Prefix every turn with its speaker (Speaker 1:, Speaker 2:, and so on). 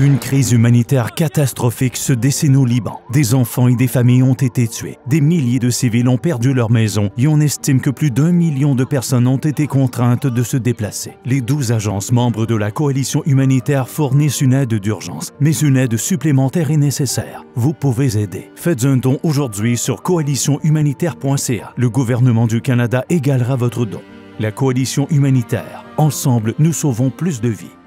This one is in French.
Speaker 1: Une crise humanitaire catastrophique se dessine au Liban. Des enfants et des familles ont été tués. Des milliers de civils ont perdu leur maison et on estime que plus d'un million de personnes ont été contraintes de se déplacer. Les douze agences membres de la coalition humanitaire fournissent une aide d'urgence, mais une aide supplémentaire est nécessaire. Vous pouvez aider. Faites un don aujourd'hui sur coalitionhumanitaire.ca. Le gouvernement du Canada égalera votre don. La coalition humanitaire. Ensemble, nous sauvons plus de vies.